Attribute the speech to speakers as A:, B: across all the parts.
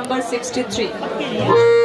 A: Number 63.
B: छोरा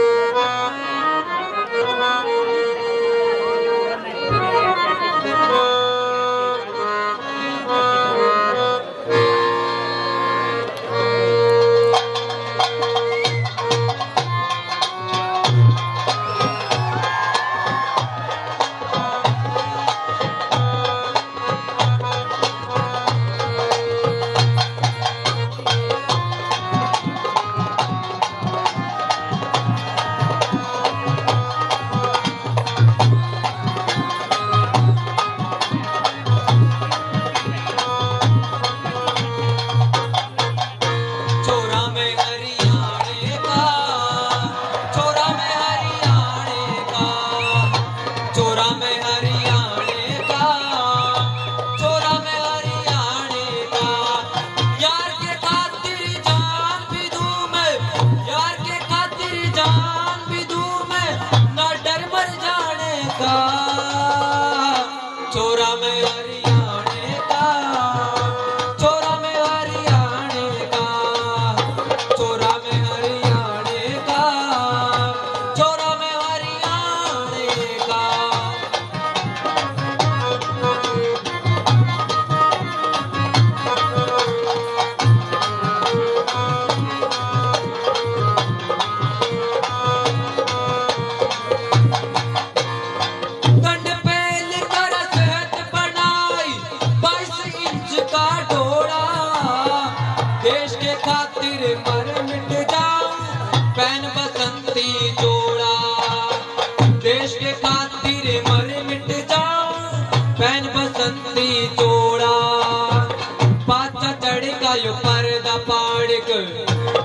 B: 아. का पर्दा पाड़ पाचा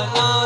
B: Allah.